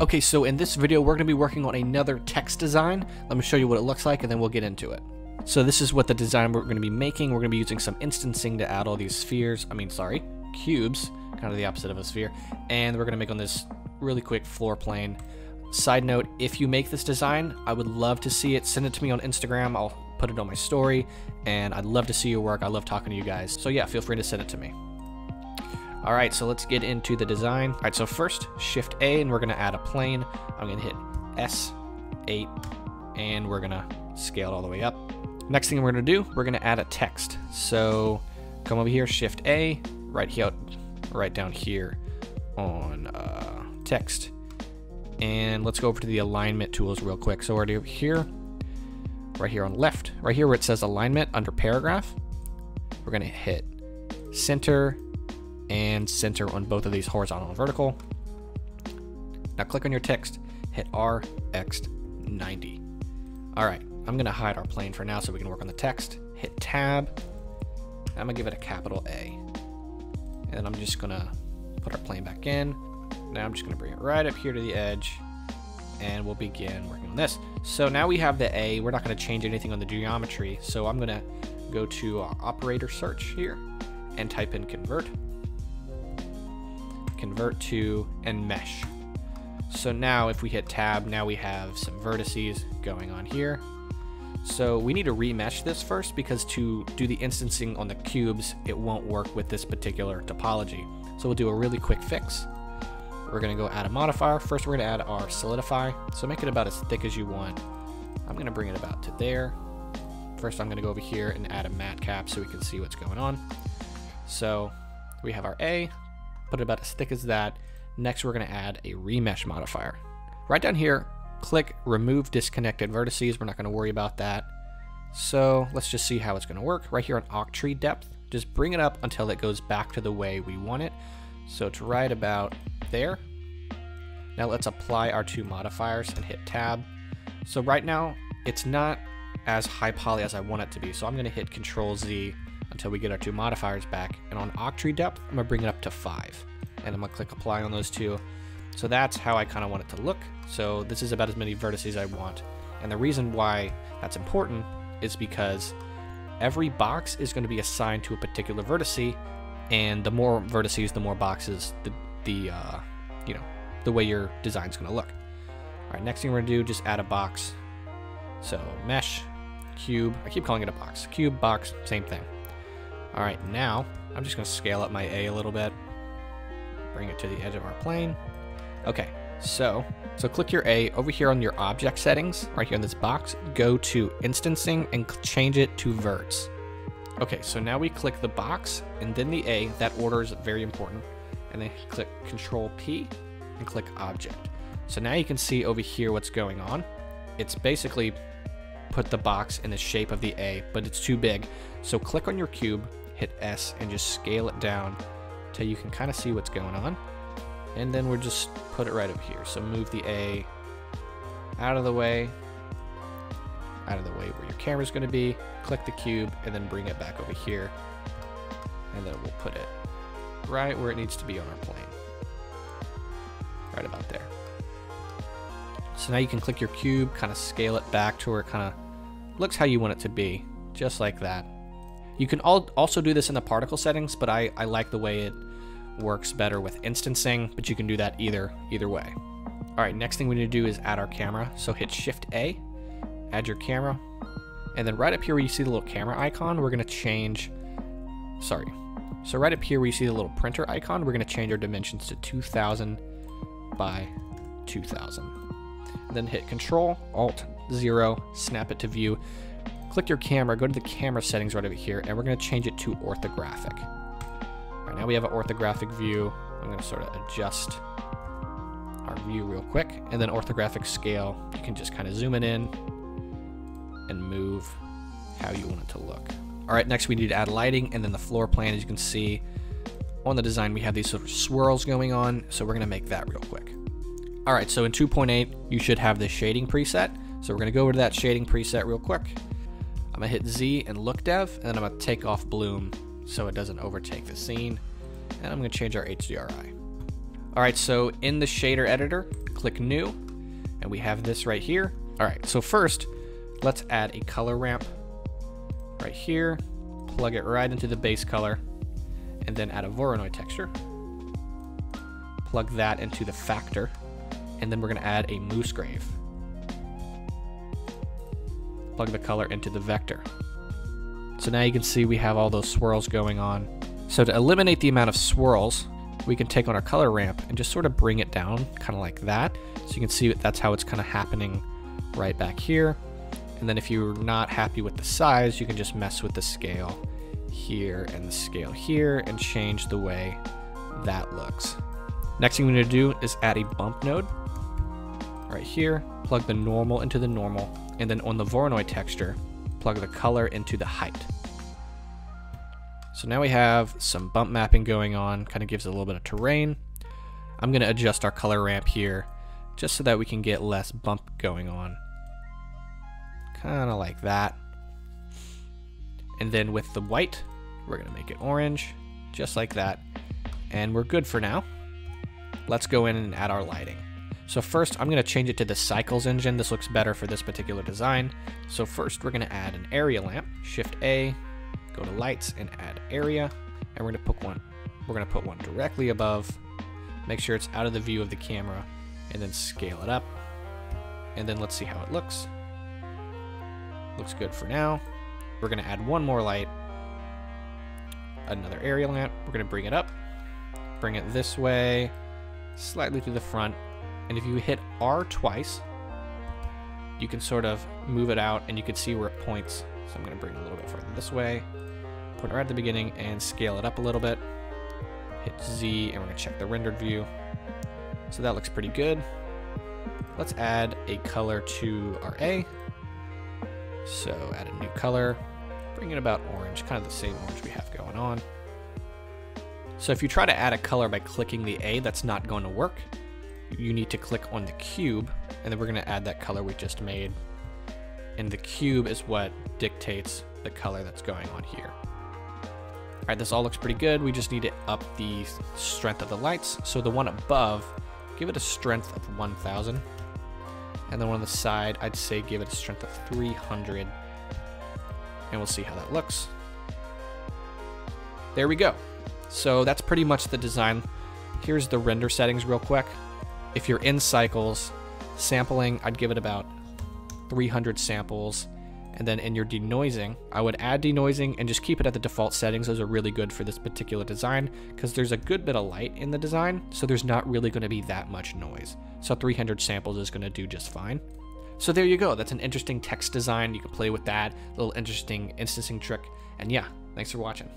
Mm-hmm. Okay, so in this video, we're going to be working on another text design. Let me show you what it looks like, and then we'll get into it. So this is what the design we're going to be making. We're going to be using some instancing to add all these spheres, I mean, sorry, cubes, kind of the opposite of a sphere, and we're going to make on this really quick floor plane. Side note, if you make this design, I would love to see it. Send it to me on Instagram. I'll put it on my story, and I'd love to see your work. I love talking to you guys. So yeah, feel free to send it to me. All right, so let's get into the design. All right, so first, Shift A, and we're gonna add a plane. I'm gonna hit S8, and we're gonna scale it all the way up. Next thing we're gonna do, we're gonna add a text. So come over here, Shift A, right here, right down here on uh, text. And let's go over to the alignment tools real quick. So we're over here, right here on left, right here where it says alignment under paragraph, we're gonna hit center and center on both of these horizontal and vertical. Now click on your text, hit RX90. All right, I'm gonna hide our plane for now so we can work on the text. Hit tab, I'm gonna give it a capital A. And I'm just gonna put our plane back in. Now I'm just gonna bring it right up here to the edge and we'll begin working on this. So now we have the A, we're not gonna change anything on the geometry. So I'm gonna go to uh, operator search here and type in convert convert to, and mesh. So now if we hit tab, now we have some vertices going on here. So we need to remesh this first because to do the instancing on the cubes, it won't work with this particular topology. So we'll do a really quick fix. We're gonna go add a modifier. First we're gonna add our solidify. So make it about as thick as you want. I'm gonna bring it about to there. First I'm gonna go over here and add a MatCap so we can see what's going on. So we have our A, put it about as thick as that. Next, we're going to add a remesh modifier. Right down here, click remove disconnected vertices. We're not going to worry about that. So let's just see how it's going to work. Right here on octree depth, just bring it up until it goes back to the way we want it. So it's right about there. Now let's apply our two modifiers and hit tab. So right now, it's not as high poly as I want it to be. So I'm going to hit Control Z until we get our two modifiers back. And on octree depth, I'm gonna bring it up to five. And I'm gonna click apply on those two. So that's how I kind of want it to look. So this is about as many vertices I want. And the reason why that's important is because every box is going to be assigned to a particular vertice, and the more vertices, the more boxes, the the uh, you know the way your design is going to look. All right, next thing we're going to do, just add a box. So mesh, cube. I keep calling it a box. Cube, box, same thing. All right, now I'm just gonna scale up my A a little bit, bring it to the edge of our plane. Okay, so, so click your A over here on your object settings, right here in this box, go to instancing and change it to verts. Okay, so now we click the box and then the A, that order is very important, and then click Control P and click Object. So now you can see over here what's going on. It's basically put the box in the shape of the A, but it's too big. So click on your cube, hit S and just scale it down till you can kind of see what's going on. And then we're just put it right up here. So move the A out of the way, out of the way where your camera's going to be, click the cube, and then bring it back over here. And then we'll put it right where it needs to be on our plane. Right about there. So now you can click your cube, kind of scale it back to where it kind of looks how you want it to be, just like that. You can also do this in the particle settings, but I, I like the way it works better with instancing, but you can do that either either way. All right, next thing we need to do is add our camera. So hit Shift A, add your camera, and then right up here where you see the little camera icon, we're gonna change, sorry. So right up here where you see the little printer icon, we're gonna change our dimensions to 2000 by 2000. Then hit Control, Alt, Zero, snap it to view, click your camera, go to the camera settings right over here, and we're going to change it to orthographic. All right, now we have an orthographic view. I'm going to sort of adjust our view real quick, and then orthographic scale, you can just kind of zoom it in and move how you want it to look. All right, next we need to add lighting, and then the floor plan, as you can see on the design, we have these sort of swirls going on, so we're going to make that real quick. All right, so in 2.8, you should have the shading preset. So we're to go over to that shading preset real quick. I'm gonna hit Z and look dev, and then I'm gonna take off bloom so it doesn't overtake the scene. And I'm gonna change our HDRI. All right, so in the shader editor, click new, and we have this right here. All right, so first, let's add a color ramp right here, plug it right into the base color, and then add a Voronoi texture. Plug that into the factor, and then we're gonna add a Musgrave. Plug the color into the vector. So now you can see we have all those swirls going on. So to eliminate the amount of swirls, we can take on our color ramp and just sort of bring it down, kind of like that. So you can see that's how it's kind of happening right back here. And then if you're not happy with the size, you can just mess with the scale here and the scale here and change the way that looks. Next thing we're gonna do is add a bump node right here, plug the normal into the normal, and then on the Voronoi texture, plug the color into the height. So now we have some bump mapping going on, kind of gives it a little bit of terrain. I'm going to adjust our color ramp here just so that we can get less bump going on. Kind of like that. And then with the white, we're going to make it orange, just like that. And we're good for now. Let's go in and add our lighting. So first, I'm going to change it to the Cycles engine. This looks better for this particular design. So first, we're going to add an area lamp. Shift A, go to Lights, and add Area. And we're going to put one. We're going to put one directly above. Make sure it's out of the view of the camera, and then scale it up. And then let's see how it looks. Looks good for now. We're going to add one more light. Another area lamp. We're going to bring it up. Bring it this way, slightly to the front, and if you hit R twice, you can sort of move it out and you can see where it points. So I'm going to bring it a little bit further this way, put it right at the beginning and scale it up a little bit. Hit Z and we're going to check the rendered view. So that looks pretty good. Let's add a color to our A. So add a new color, bring it about orange, kind of the same orange we have going on. So if you try to add a color by clicking the A, that's not going to work you need to click on the cube, and then we're going to add that color we just made. And the cube is what dictates the color that's going on here. All right, this all looks pretty good. We just need to up the strength of the lights. So the one above, give it a strength of 1000. And then one on the side, I'd say give it a strength of 300. And we'll see how that looks. There we go. So that's pretty much the design. Here's the render settings real quick if you're in cycles, sampling, I'd give it about 300 samples. And then in your denoising, I would add denoising and just keep it at the default settings. Those are really good for this particular design because there's a good bit of light in the design, so there's not really going to be that much noise. So 300 samples is going to do just fine. So there you go. That's an interesting text design. You can play with that, little interesting instancing trick. And yeah, thanks for watching.